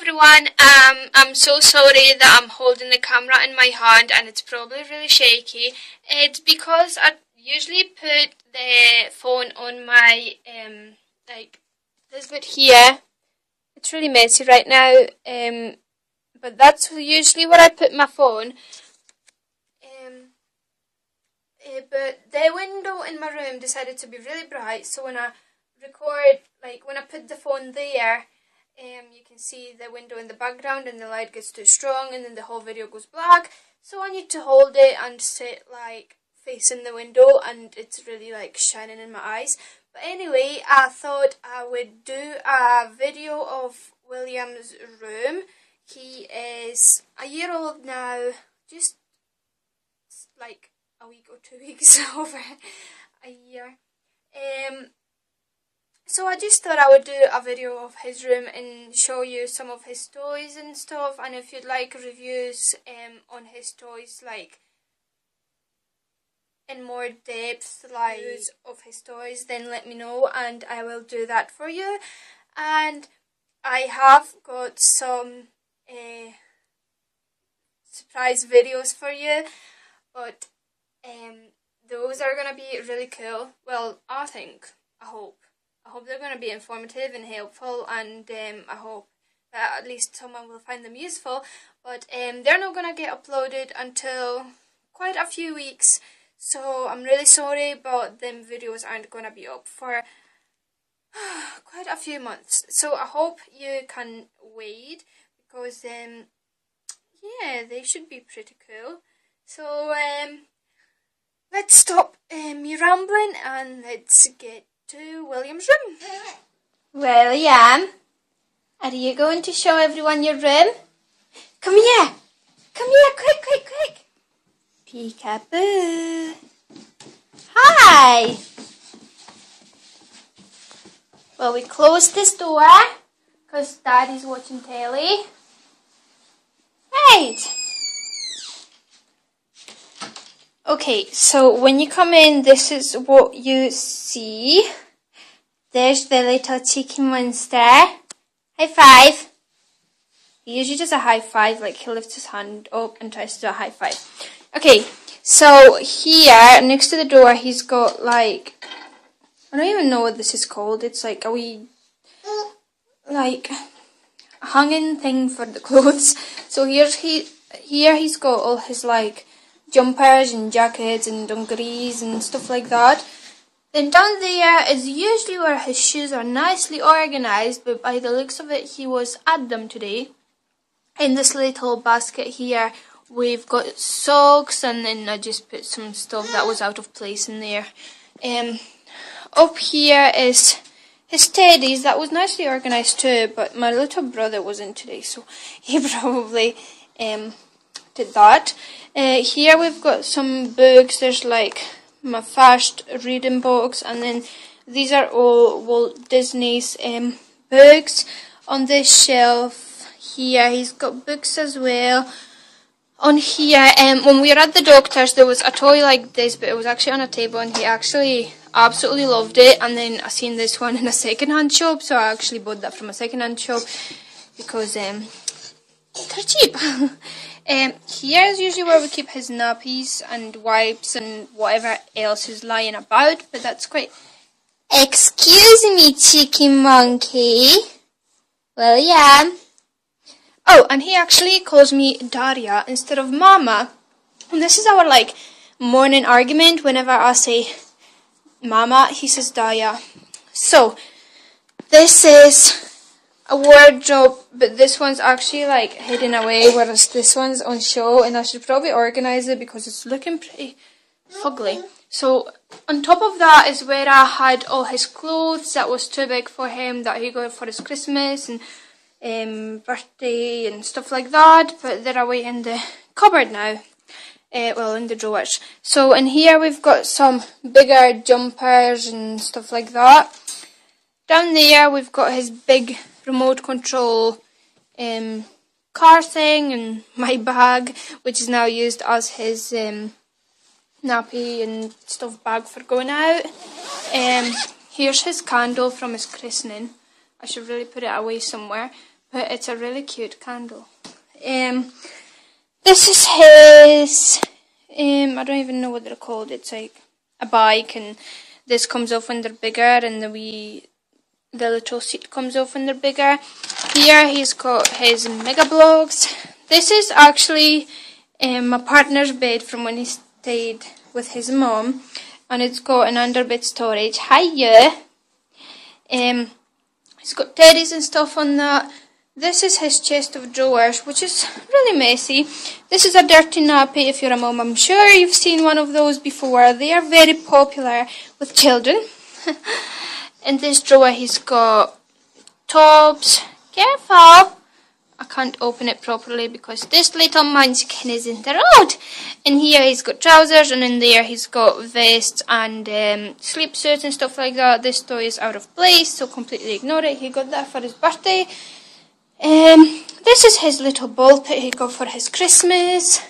everyone, um, I'm so sorry that I'm holding the camera in my hand and it's probably really shaky. It's because I usually put the phone on my, um, like, this bit here. It's really messy right now, um, but that's usually where I put my phone. Um, uh, but the window in my room decided to be really bright, so when I record, like, when I put the phone there, um, you can see the window in the background and the light gets too strong and then the whole video goes black. So I need to hold it and sit like facing the window and it's really like shining in my eyes. But anyway, I thought I would do a video of William's room. He is a year old now, just like a week or two weeks over a year. So I just thought I would do a video of his room and show you some of his toys and stuff and if you'd like reviews um, on his toys like in more depth like of his toys then let me know and I will do that for you. And I have got some uh, surprise videos for you but um, those are gonna be really cool. Well I think I hope I hope they're going to be informative and helpful, and um, I hope that at least someone will find them useful. But um, they're not going to get uploaded until quite a few weeks, so I'm really sorry, but them videos aren't going to be up for quite a few months. So I hope you can wait because um, yeah, they should be pretty cool. So um, let's stop um, me rambling and let's get to William's room. William, are you going to show everyone your room? Come here. Come here, quick, quick, quick. Peekaboo. Hi. Well, we closed this door because Daddy's watching telly. Right. Okay, so when you come in, this is what you see. There's the little cheeky monster. High five. He usually does a high five, like he lifts his hand up and tries to do a high five. Okay, so here, next to the door, he's got like, I don't even know what this is called. It's like a wee, like, hanging thing for the clothes. So here's he, here he's got all his like, jumpers and jackets and dungarees and stuff like that. Then down there is usually where his shoes are nicely organized, but by the looks of it, he was at them today. In this little basket here, we've got socks, and then I just put some stuff that was out of place in there. Um, up here is his teddies, that was nicely organized too, but my little brother wasn't today, so he probably um, did that. Uh, here we've got some books. There's like my first reading books, and then these are all Walt Disney's um, books. On this shelf here, he's got books as well. On here, um, when we were at the doctor's, there was a toy like this, but it was actually on a table, and he actually absolutely loved it. And then I seen this one in a second-hand shop, so I actually bought that from a second-hand shop because um, they're cheap. Um, here is usually where we keep his nappies and wipes and whatever else is lying about, but that's quite... Excuse me, cheeky monkey. William. Oh, and he actually calls me Daria instead of Mama. And this is our, like, morning argument. Whenever I say Mama, he says Daria. So, this is a wardrobe, but this one's actually like hidden away, whereas this one's on show, and I should probably organize it because it's looking pretty fugly. So on top of that is where I had all his clothes that was too big for him that he got for his Christmas and um, birthday and stuff like that, but they're away in the cupboard now. Uh, well, in the drawers. So in here we've got some bigger jumpers and stuff like that. Down there we've got his big remote control um, car thing and my bag, which is now used as his um, nappy and stuff bag for going out. Um, here's his candle from his christening. I should really put it away somewhere. but it's a really cute candle. Um, this is his. Um, I don't even know what they're called. It's like a bike, and this comes off when they're bigger, and the wee, the little seat comes off they're bigger. Here he's got his mega bloks. This is actually um, my partner's bed from when he stayed with his mom, and it's got an underbed storage. Hiya. Um, he's got teddies and stuff on that. This is his chest of drawers, which is really messy. This is a dirty nappy if you're a mom. I'm sure you've seen one of those before. They are very popular with children. In this drawer he's got tops. Careful! I can't open it properly because this little munchkin is in the road. In here he's got trousers and in there he's got vests and um, sleep suits and stuff like that. This toy is out of place so completely ignore it. He got that for his birthday. Um, this is his little ball pit he got for his Christmas.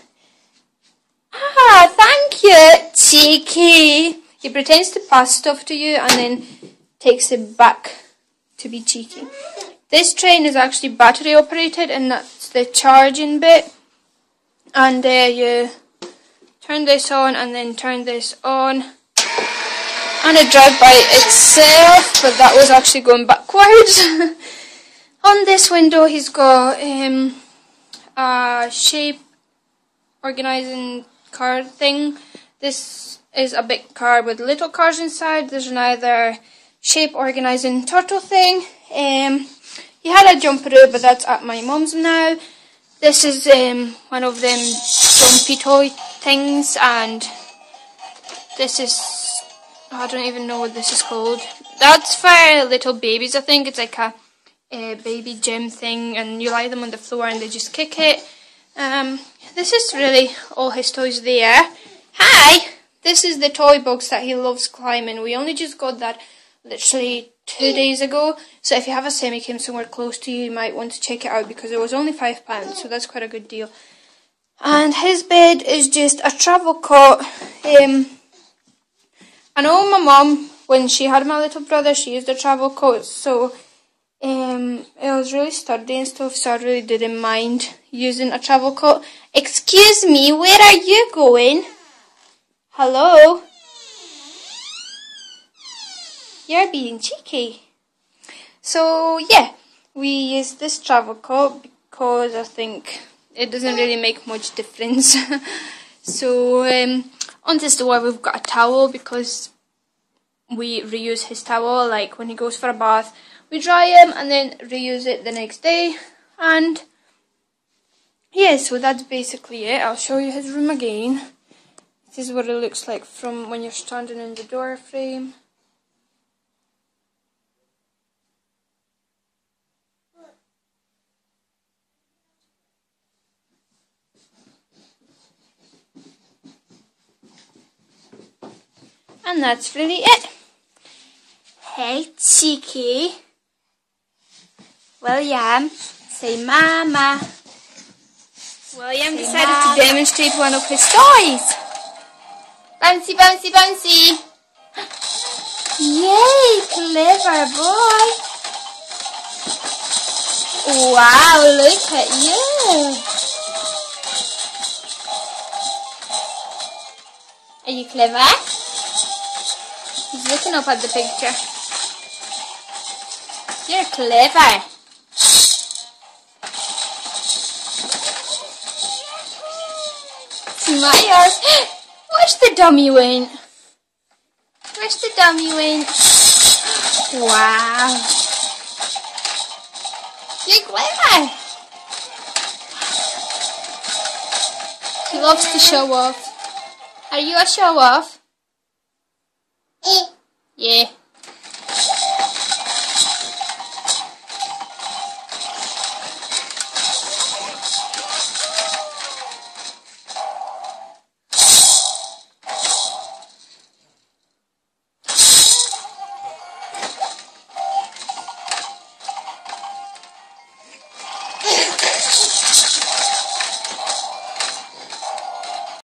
Ah, thank you, cheeky. He pretends to pass stuff to you and then takes it back to be cheeky. This train is actually battery operated and that's the charging bit. And uh, you turn this on and then turn this on. And it drives by itself, but that was actually going backwards. on this window he's got um, a shape organizing card thing. This is a big card with little cars inside. There's another shape organizing turtle thing. Um, he had a jumperoo, but that's at my mum's now. This is um, one of them jumpy toy things, and this is I don't even know what this is called. That's for little babies, I think. It's like a, a baby gym thing, and you lie them on the floor and they just kick it. Um, this is really all his toys there. Hi! This is the toy box that he loves climbing. We only just got that literally two days ago. So if you have a semi came somewhere close to you, you might want to check it out because it was only five pounds, so that's quite a good deal. And his bed is just a travel cot. Um, I know my mum when she had my little brother, she used a travel cot, so um, it was really sturdy and stuff, so I really didn't mind using a travel cot. Excuse me, where are you going? Hello? You're being cheeky. So yeah, we use this travel coat because I think it doesn't really make much difference. so um, on this door we've got a towel because we reuse his towel like when he goes for a bath we dry him and then reuse it the next day and yeah so that's basically it I'll show you his room again this is what it looks like from when you're standing in the door frame And that's really it. Hey, Cheeky. William, say mama. William say decided mama. to demonstrate one of his toys. Bouncy, bouncy, bouncy. Yay, clever boy. Wow, look at you. Are you clever? Looking up at the picture. You're clever. Smile. Where's the dummy went? Where's the dummy went? Wow. You're clever. He loves to show off. Are you a show off? Yeah.